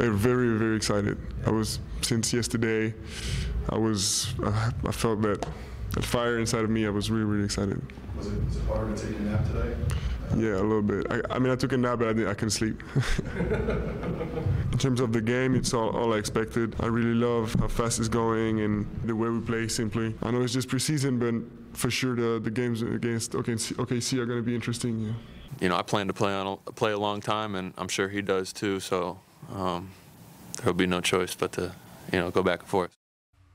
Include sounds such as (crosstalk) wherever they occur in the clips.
Uh, very, very excited. I was since yesterday. I was. Uh, I felt that that fire inside of me. I was really, really excited. Was it, was it hard to take a nap today? Yeah, a little bit. I, I mean, I took a nap, but I, didn't, I couldn't sleep. (laughs) In terms of the game, it's all, all I expected. I really love how fast it's going and the way we play simply. I know it's just preseason, but for sure the, the games against OKC, OKC are going to be interesting. Yeah. You know, I plan to play on a, play a long time, and I'm sure he does too. So um, there'll be no choice but to, you know, go back and forth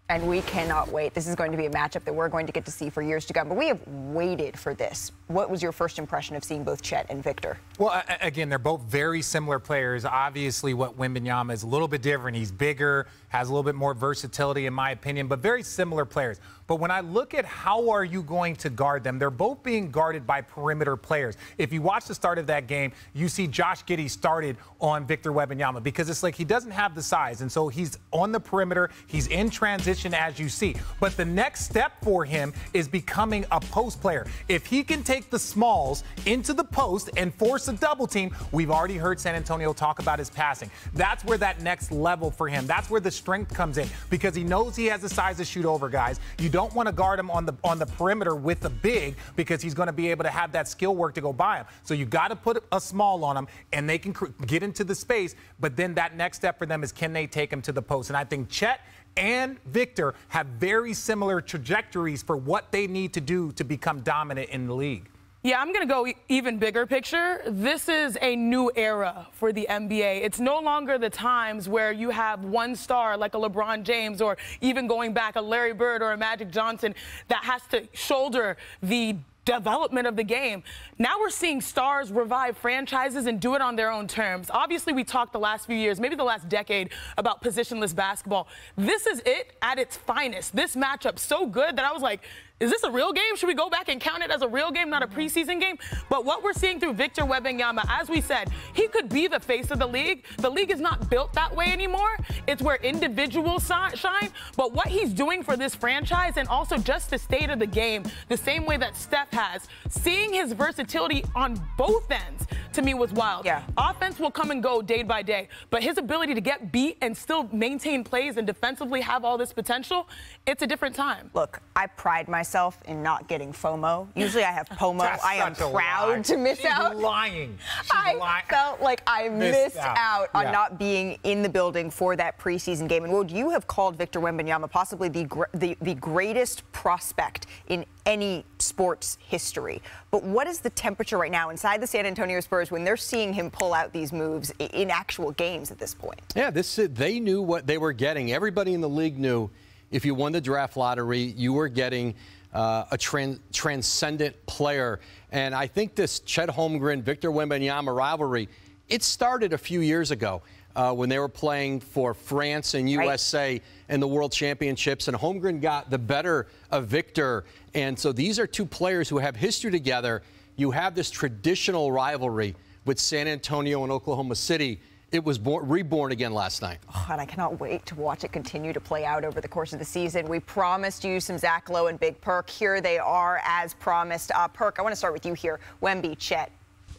and we cannot wait. This is going to be a matchup that we're going to get to see for years to come. But we have waited for this. What was your first impression of seeing both Chet and Victor? Well, again, they're both very similar players. Obviously, what Wembanyama is a little bit different. He's bigger, has a little bit more versatility, in my opinion, but very similar players. But when I look at how are you going to guard them, they're both being guarded by perimeter players. If you watch the start of that game, you see Josh Giddey started on Victor Wembanyama because it's like he doesn't have the size, and so he's on the perimeter. He's in transition, as you see. But the next step for him is becoming a post player. If he can take the smalls into the post and force a double team, we've already heard San Antonio talk about his passing. That's where that next level for him. That's where the strength comes in because he knows he has the size to shoot over guys. You don't want to guard him on the on the perimeter with a big because he's going to be able to have that skill work to go by him. So you got to put a small on him, and they can get into the space. But then that next step for them is can they take him to the post? And I think Chet and Victor have very similar trajectories for what they need to do to become dominant in the league. Yeah, I'm going to go even bigger picture. This is a new era for the NBA. It's no longer the times where you have one star like a LeBron James or even going back a Larry Bird or a Magic Johnson that has to shoulder the development of the game. Now we're seeing stars revive franchises and do it on their own terms. Obviously, we talked the last few years, maybe the last decade, about positionless basketball. This is it at its finest. This matchup so good that I was like, is this a real game? Should we go back and count it as a real game, not a preseason game? But what we're seeing through Victor Wembanyama, as we said, he could be the face of the league. The league is not built that way anymore. It's where individuals shine. But what he's doing for this franchise and also just the state of the game, the same way that Steph has, seeing his versatility on both ends to me was wild. Yeah. Offense will come and go day by day, but his ability to get beat and still maintain plays and defensively have all this potential, it's a different time. Look, I pride myself in not getting FOMO. Usually I have (laughs) POMO. I am proud to miss out. She's out. lying. She's I lying. felt like I missed, out, out on not being in the building for that preseason game. And would you have called Victor Wembanyama possibly the, gr- the the greatest prospect in any sports history. But what is the temperature right now inside the San Antonio Spurs when they're seeing him pull out these moves in actual games at this point? Yeah, this they knew what they were getting. Everybody in the league knew if you won the draft lottery, you were getting uh, a trans- transcendent player. And I think this Chet Holmgren, Victor Wembanyama rivalry, it started a few years ago. Uh, when they were playing for France and USA right. in the World Championships, and Holmgren got the better of Victor. And so these are two players who have history together. You have this traditional rivalry with San Antonio and Oklahoma City. It was born, reborn again last night. Oh, and I cannot wait to watch it continue to play out over the course of the season. We promised you some Zach Lowe and Big Perk. Here they are, as promised. Uh, Perk, I want to start with you here. Wemby, Chet,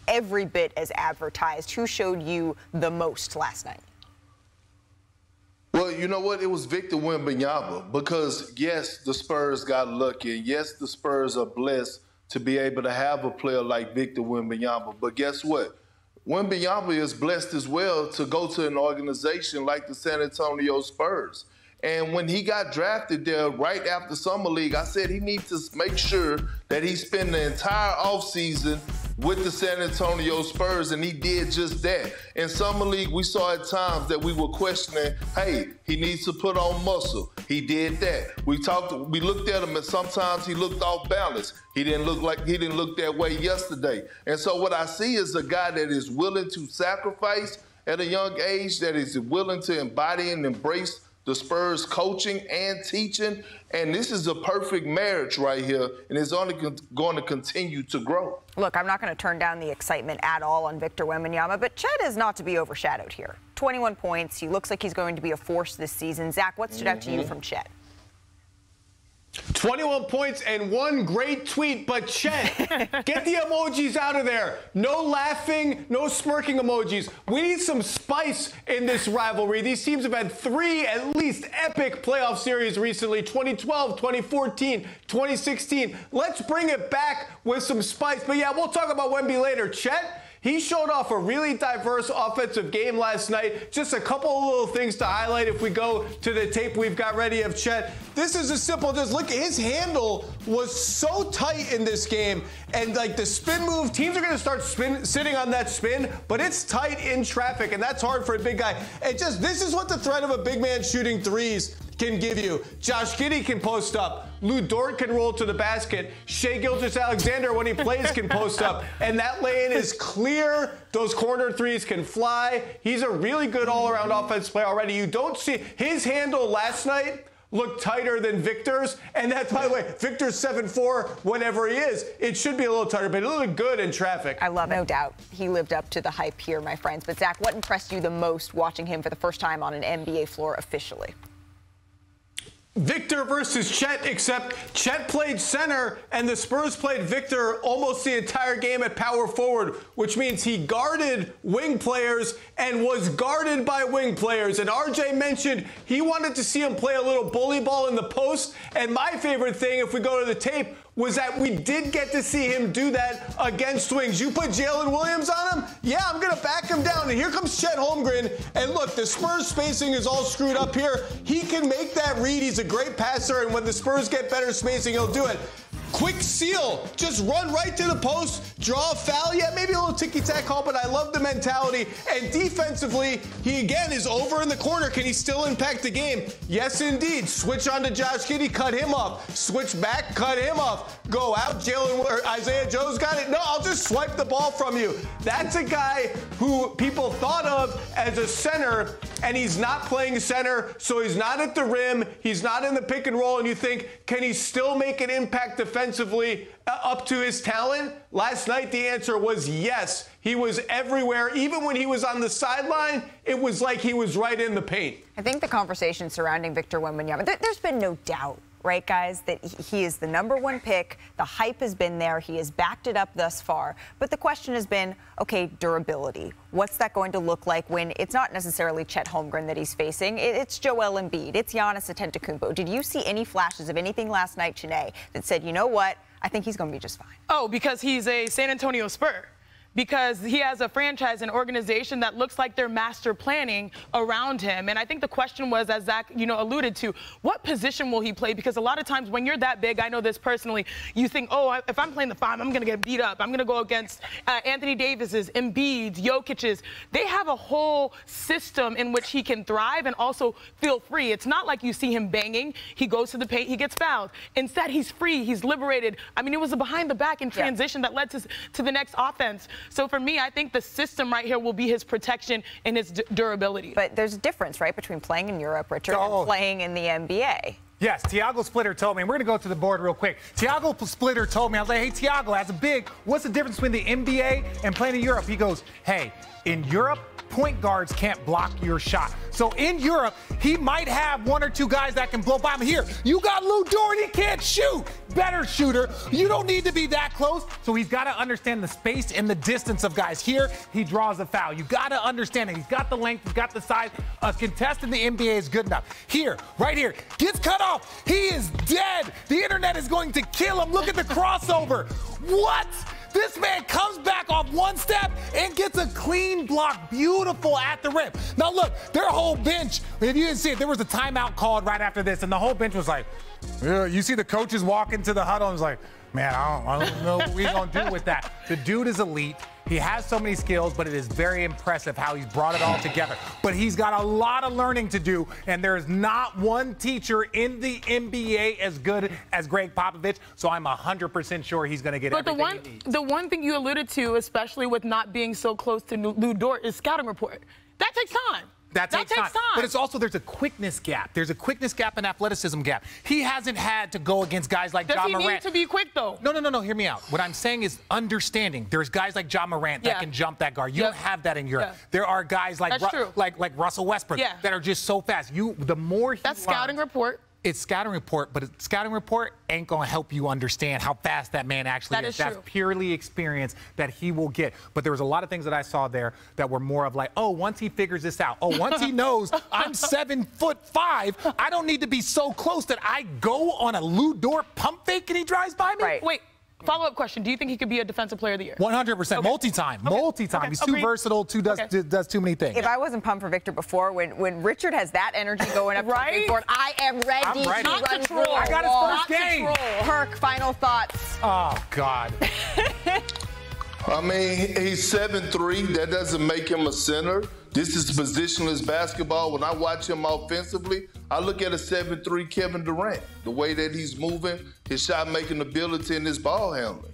every bit as advertised. Who showed you the most last night? Well, you know what? It was Victor Wembanyama because yes, the Spurs got lucky, and yes, the Spurs are blessed to be able to have a player like Victor Wembanyama. But guess what? Wembanyama is blessed as well to go to an organization like the San Antonio Spurs. And when he got drafted there right after Summer League, I said he needs to make sure that he spend the entire offseason with the San Antonio Spurs, and he did just that. In Summer League, we saw at times that we were questioning, hey, he needs to put on muscle. He did that. We talked, we looked at him, and sometimes he looked off balance. He didn't look like he didn't look that way yesterday. And so what I see is a guy that is willing to sacrifice at a young age, that is willing to embody and embrace the Spurs coaching and teaching. And this is a perfect marriage right here, and it's only going to continue to grow. Look, I'm not going to turn down the excitement at all on Victor Wembanyama, but Chet is not to be overshadowed here. 21 points. He looks like he's going to be a force this season. Zach, what stood mm-hmm. out to you mm-hmm. from Chet? 21 points and one great tweet, but Chet, (laughs) get the emojis out of there. No laughing, no smirking emojis. We need some spice in this rivalry. These teams have had three at least epic playoff series recently 2012, 2014, 2016. Let's bring it back with some spice. But yeah, we'll talk about Wemby later. Chet, he showed off a really diverse offensive game last night. Just a couple of little things to highlight if we go to the tape we've got ready of Chet. This is a simple just look. His handle was so tight in this game. And like the spin move, teams are going to start spin, sitting on that spin, but it's tight in traffic, and that's hard for a big guy. And just this is what the threat of a big man shooting threes can give you. Josh Giddey can post up. Lu Dort can roll to the basket. Shai Gilgeous-Alexander, when he plays, can post up. And that lane is clear. Those corner threes can fly. He's a really good all-around offense player already. You don't see his handle last night looked tighter than Victor's. And that's, by the way, Victor's 7 4, whatever he is. It should be a little tighter, but it looked good in traffic. I love it. No doubt. He lived up to the hype here, my friends. But, Zach, what impressed you the most watching him for the first time on an NBA floor officially? Victor versus Chet, except Chet played center and the Spurs played Victor almost the entire game at power forward, which means he guarded wing players and was guarded by wing players. And RJ mentioned he wanted to see him play a little bully ball in the post. And my favorite thing, if we go to the tape, was that we did get to see him do that against wings. You put Jalen Williams on? Yeah, I'm going to back him down. And here comes Chet Holmgren. And look, the Spurs spacing is all screwed up here. He can make that read. He's a great passer. And when the Spurs get better spacing, he'll do it. Quick seal. Just run right to the post, draw a foul. Yeah, maybe a little ticky tack call, but I love the mentality. And defensively, he again is over in the corner. Can he still impact the game? Yes, indeed. Switch on to Josh Giddey, cut him off. Switch back, cut him off. Go out, Jalen Isaiah Joe's got it. No, I'll just swipe the ball from you. That's a guy who people thought of as a center, and he's not playing center, so he's not at the rim. He's not in the pick and roll, and you think, can he still make an impact defensively? uh, up to his talent? Last night, the answer was yes. He was everywhere. Even when he was on the sideline, it was like he was right in the paint. I think the conversation surrounding Victor Wembanyama, there, there's been no doubt right, guys, that he is the number one pick. The hype has been there. He has backed it up thus far. But the question has been, okay, durability. What's that going to look like when it's not necessarily Chet Holmgren that he's facing? It's Joel Embiid. It's Giannis Antetokounmpo. Did you see any flashes of anything last night, Chiney, that said, you know what? I think he's going to be just fine. Oh, because he's a San Antonio Spur because he has a franchise and organization that looks like they're master planning around him. And I think the question was, as Zach, you know, alluded to, what position will he play? Because a lot of times when you're that big, I know this personally, you think, oh, if I'm playing the five, I'm going to get beat up. I'm going to go against uh, Anthony Davis's, Embiid's, Jokic's. They have a whole system in which he can thrive and also feel free. It's not like you see him banging. He goes to the paint, he gets fouled. Instead, he's free, he's liberated. I mean, it was a behind the back in transition yeah. that led to, to the next offense. So for me, I think the system right here will be his protection and his durability. But there's a difference, right, between playing in Europe, Richard, oh. and playing in the NBA. Yes, Tiago Splitter told me, and we're going to go to the board real quick. Tiago Splitter told me, I was like, hey, Tiago, as a big, what's the difference between the NBA and playing in Europe? He goes, hey, in Europe, point guards can't block your shot. So in Europe, he might have one or two guys that can blow by him. Here, you got Lu Dort, he can't shoot. Better shooter. You don't need to be that close. So he's got to understand the space and the distance of guys. Here, he draws a foul. You got to understand it. He's got the length, he's got the size. A contest in the NBA is good enough. Here, right here, gets cut off. He is dead. The internet is going to kill him. Look at the crossover. What? This man comes back off one step and gets a clean block. Beautiful at the rim. Now, look, their whole bench, if you didn't see it, there was a timeout called right after this, and the whole bench was like, yeah, you see the coaches walk into the huddle and was like, man, I don't, I don't know what we're to do with that. The dude is elite. He has so many skills, but it is very impressive how he's brought it all together. But he's got a lot of learning to do, and there's not one teacher in the NBA as good as Gregg Popovich. So I'm 100% sure he's going to get but everything the one, he needs. The one thing you alluded to, especially with not being so close to Lu Dort, is scouting report. That takes time. That, that takes, takes time. time. But it's also there's a quickness gap. There's a quickness gap and athleticism gap. He hasn't had to go against guys like Does Ja he Morant. need to be quick though? No, no, no, no. Hear me out. What I'm saying is understanding. There's guys like Ja Morant yeah. that can jump that guard. You yep. don't have that in Europe. Yeah. There are guys like Ru- like like Russell Westbrook yeah. that are just so fast. You the more he that scouting report it's scouting report, but a scouting report ain't gonna help you understand how fast that man actually That is. is That's true. purely experience that he will get. But there was a lot of things that I saw there that were more of like, oh, once he figures this out, oh, once he (laughs) knows I'm seven foot five, I don't need to be so close that I go on a Lu Dort pump fake and he drives by me. Right. Wait, follow up question. Do you think he could be a defensive player of the year? 100% multi-time, multi-time. Okay. He's too Agreed. versatile, too does Okay. does too many things. If I wasn't pumped for Victor before, when when Richard has that energy going up Right? to the big board, I am ready, I'm ready. to Not to run troll. I got his first Not game. troll. Perk, final thoughts. Oh God. (laughs) I mean, he's seven three. That doesn't make him a center. This is positionless basketball. When I watch him offensively, I look at a seven three Kevin Durant. The way that he's moving, his shot making ability, and his ball handling.